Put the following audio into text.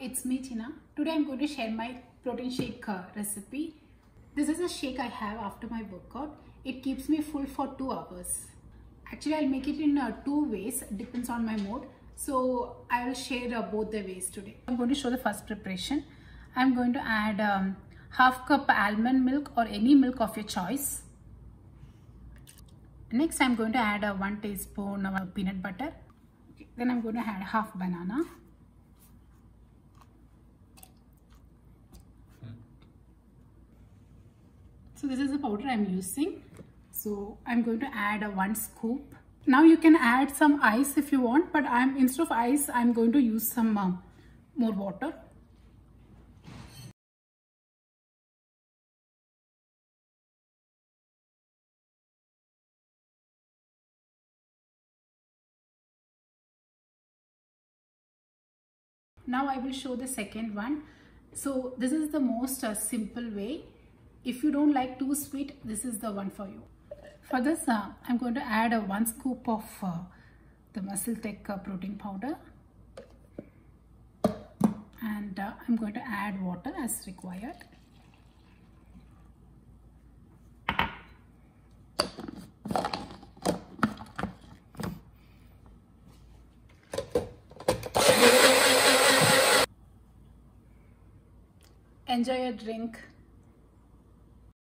it's me Jina. Today I'm going to share my protein shake uh, recipe. This is a shake I have after my workout. It keeps me full for 2 hours. Actually I'll make it in uh, two ways, depends on my mood. So I will share uh, both the ways today. I'm going to show the first preparation. I'm going to add um, half cup almond milk or any milk of your choice. Next I'm going to add uh, 1 teaspoon of peanut butter. Then I'm going to add half banana. So this is the powder I'm using. So I'm going to add a one scoop. Now you can add some ice if you want, but I'm instead of ice, I'm going to use some uh, more water. Now I will show the second one. So this is the most uh, simple way. If you don't like too sweet, this is the one for you. For this, uh, I'm going to add a one scoop of uh, the MuscleTech uh, protein powder. And uh, I'm going to add water as required. enjoy your drink